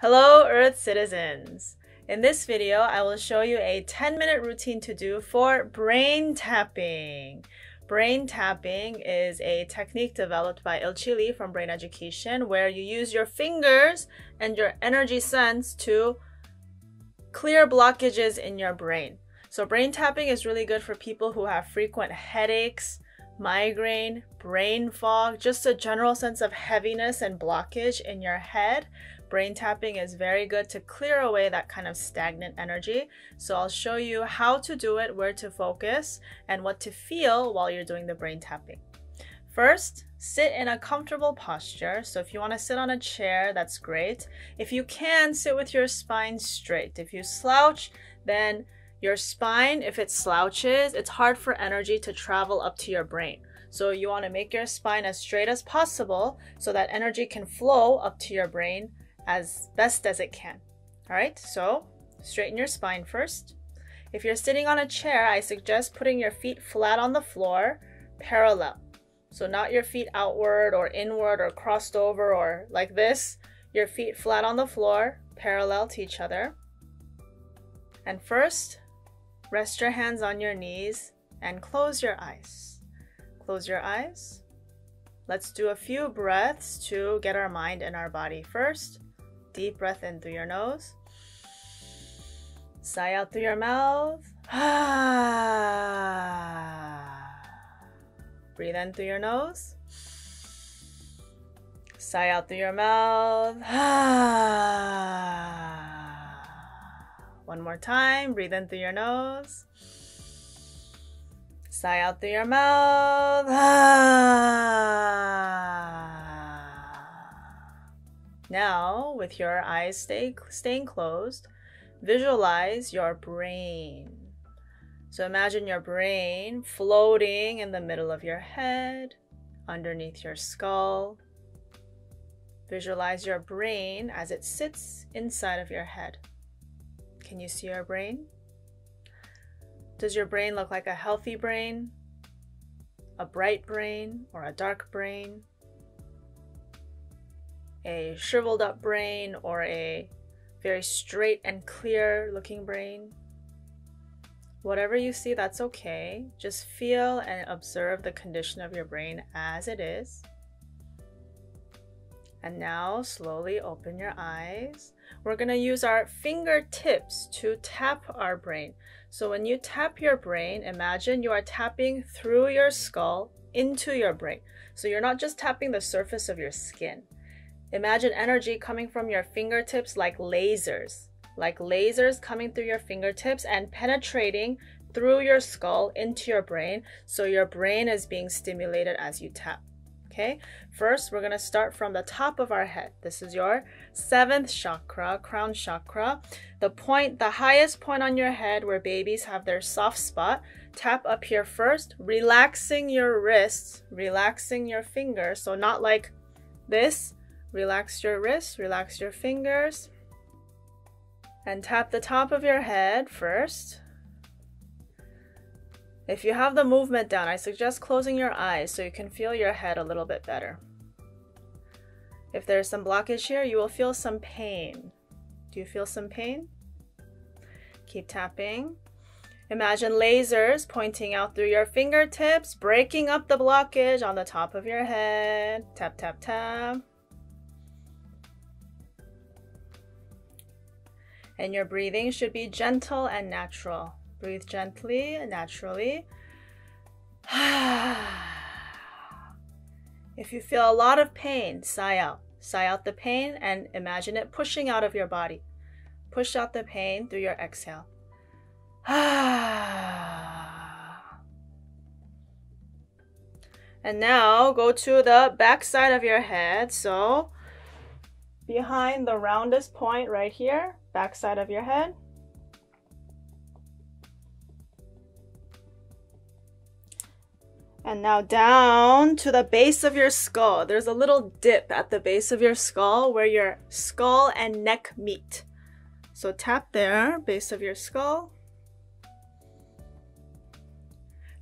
Hello Earth citizens! In this video, I will show you a 10 minute routine to do for brain tapping. Brain tapping is a technique developed by Ilchi Lee from Brain Education where you use your fingers and your energy sense to clear blockages in your brain. So brain tapping is really good for people who have frequent headaches, migraine, brain fog, just a general sense of heaviness and blockage in your head. Brain tapping is very good to clear away that kind of stagnant energy. So I'll show you how to do it, where to focus, and what to feel while you're doing the brain tapping. First, sit in a comfortable posture. So if you want to sit on a chair, that's great. If you can, sit with your spine straight. If you slouch, then your spine, if it slouches, it's hard for energy to travel up to your brain. So you want to make your spine as straight as possible so that energy can flow up to your brain as best as it can. All right, so straighten your spine first. If you're sitting on a chair, I suggest putting your feet flat on the floor, parallel. So not your feet outward or inward or crossed over or like this. Your feet flat on the floor, parallel to each other. And first, Rest your hands on your knees and close your eyes. Close your eyes. Let's do a few breaths to get our mind and our body first. Deep breath in through your nose. Sigh out through your mouth. Breathe in through your nose. Sigh out through your mouth. One more time. Breathe in through your nose. Sigh out through your mouth. Now, with your eyes stay, staying closed, visualize your brain. So imagine your brain floating in the middle of your head, underneath your skull. Visualize your brain as it sits inside of your head. Can you see your brain? Does your brain look like a healthy brain, a bright brain, or a dark brain? A shriveled up brain, or a very straight and clear looking brain? Whatever you see, that's okay. Just feel and observe the condition of your brain as it is. And now slowly open your eyes. We're going to use our fingertips to tap our brain. So when you tap your brain, imagine you are tapping through your skull into your brain. So you're not just tapping the surface of your skin. Imagine energy coming from your fingertips like lasers, like lasers coming through your fingertips and penetrating through your skull into your brain. So your brain is being stimulated as you tap okay? First, we're gonna start from the top of our head. This is your seventh chakra, crown chakra. The point, the highest point on your head where babies have their soft spot. Tap up here first, relaxing your wrists, relaxing your fingers. So not like this. Relax your wrists, relax your fingers. And tap the top of your head first. If you have the movement down, I suggest closing your eyes so you can feel your head a little bit better. If there's some blockage here, you will feel some pain. Do you feel some pain? Keep tapping. Imagine lasers pointing out through your fingertips, breaking up the blockage on the top of your head. Tap, tap, tap. And your breathing should be gentle and natural. Breathe gently, and naturally. if you feel a lot of pain, sigh out. Sigh out the pain and imagine it pushing out of your body. Push out the pain through your exhale. and now go to the back side of your head. So behind the roundest point right here, back side of your head. And now down to the base of your skull. There's a little dip at the base of your skull where your skull and neck meet. So tap there, base of your skull.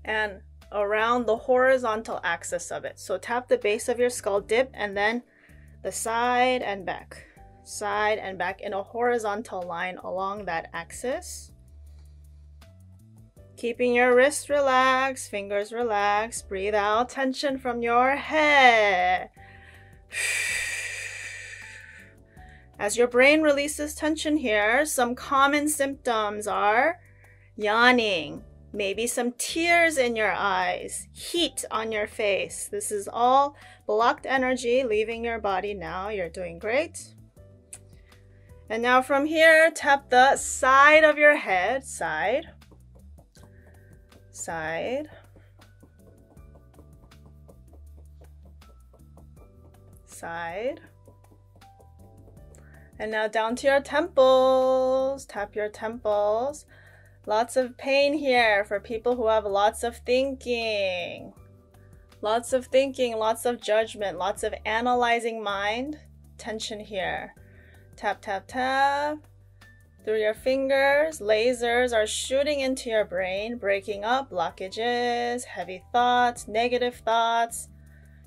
And around the horizontal axis of it. So tap the base of your skull, dip, and then the side and back. Side, and back in a horizontal line along that axis. Keeping your wrists relaxed, fingers relaxed. Breathe out tension from your head. As your brain releases tension here, some common symptoms are yawning, maybe some tears in your eyes, heat on your face. This is all blocked energy leaving your body now. You're doing great. And now from here, tap the side of your head, side, side, side. And now down to your temples. Tap your temples. Lots of pain here for people who have lots of thinking. Lots of thinking, lots of judgment, lots of analyzing mind. Tension here. Tap, tap, tap. Through your fingers, lasers are shooting into your brain, breaking up blockages, heavy thoughts, negative thoughts,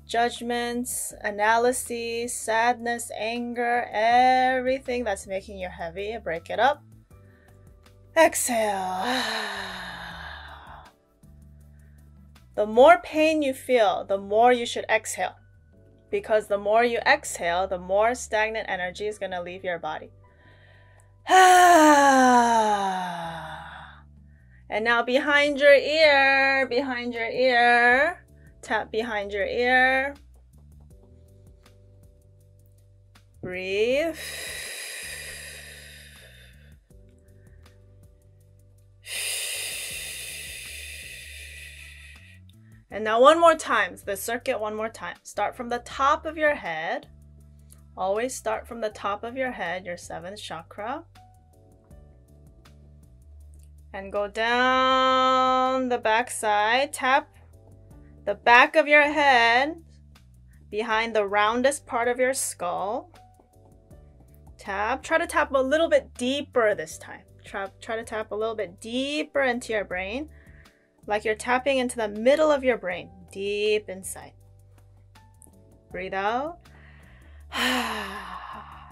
judgments, analyses, sadness, anger, everything that's making you heavy. Break it up. Exhale. The more pain you feel, the more you should exhale. Because the more you exhale, the more stagnant energy is going to leave your body. and now behind your ear, behind your ear, Tap behind your ear. Breathe. And now one more time, the circuit one more time. Start from the top of your head. Always start from the top of your head, your seventh chakra. And go down the back side. Tap the back of your head behind the roundest part of your skull. Tap. Try to tap a little bit deeper this time. Try, try to tap a little bit deeper into your brain, like you're tapping into the middle of your brain, deep inside. Breathe out.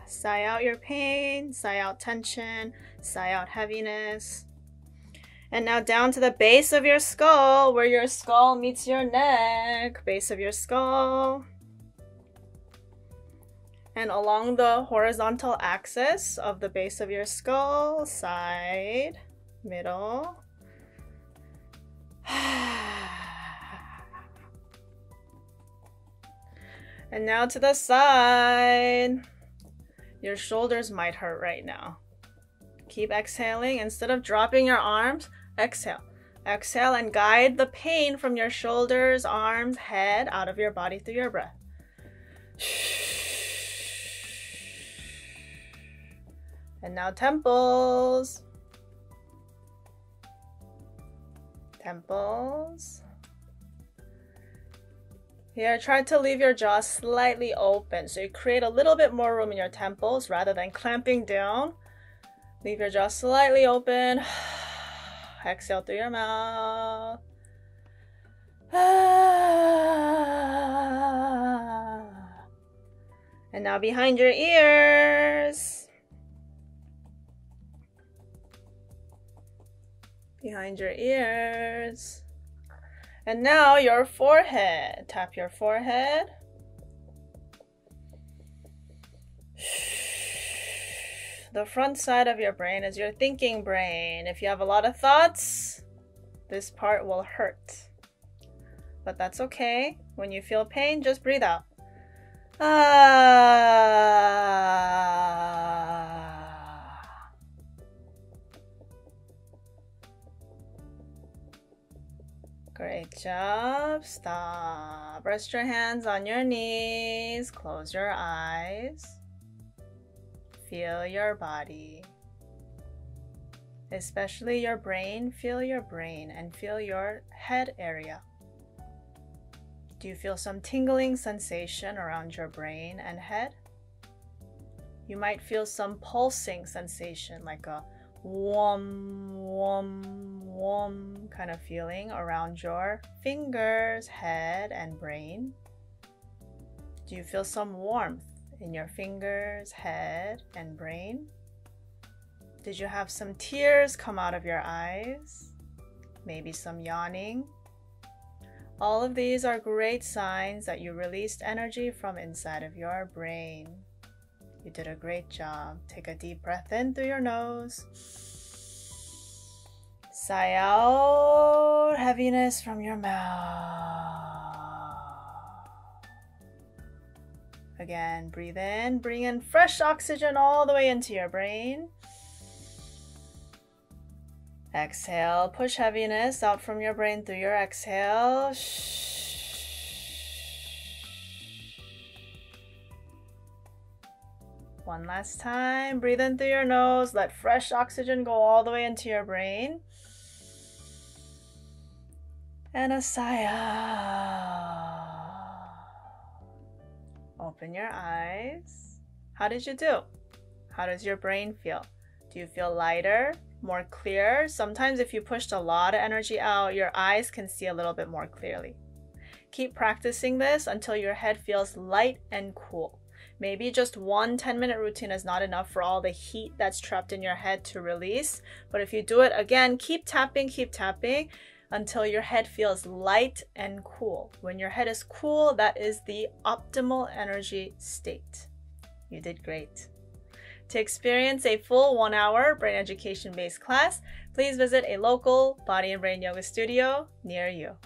sigh out your pain, sigh out tension, sigh out heaviness. And now down to the base of your skull, where your skull meets your neck, base of your skull. And along the horizontal axis of the base of your skull, side, middle. and now to the side. Your shoulders might hurt right now. Keep exhaling. Instead of dropping your arms, Exhale. Exhale and guide the pain from your shoulders, arms, head out of your body through your breath. And now temples. Temples. Here, try to leave your jaw slightly open so you create a little bit more room in your temples rather than clamping down. Leave your jaw slightly open. Exhale through your mouth. And now behind your ears. Behind your ears. And now your forehead. Tap your forehead. the front side of your brain is your thinking brain. If you have a lot of thoughts, this part will hurt. But that's okay. When you feel pain, just breathe out. Ah. Stop. Rest your hands on your knees. Close your eyes. Feel your body, especially your brain. Feel your brain and feel your head area. Do you feel some tingling sensation around your brain and head? You might feel some pulsing sensation like a warm, warm, warm kind of feeling around your fingers, head, and brain. Do you feel some warmth in your fingers, head, and brain? Did you have some tears come out of your eyes? Maybe some yawning? All of these are great signs that you released energy from inside of your brain. You did a great job. Take a deep breath in through your nose. Sigh out heaviness from your mouth. Again, breathe in, bring in fresh oxygen all the way into your brain. Exhale, push heaviness out from your brain through your exhale. One last time, breathe in through your nose, let fresh oxygen go all the way into your brain. And a sigh out. Open your eyes. How did you do? How does your brain feel? Do you feel lighter, more clear? Sometimes, if you pushed a lot of energy out, your eyes can see a little bit more clearly. Keep practicing this until your head feels light and cool. Maybe just one 10 minute routine is not enough for all the heat that's trapped in your head to release. But if you do it again, keep tapping, keep tapping until your head feels light and cool. When your head is cool, that is the optimal energy state. You did great. To experience a full one hour brain education based class, please visit a local body and brain yoga studio near you.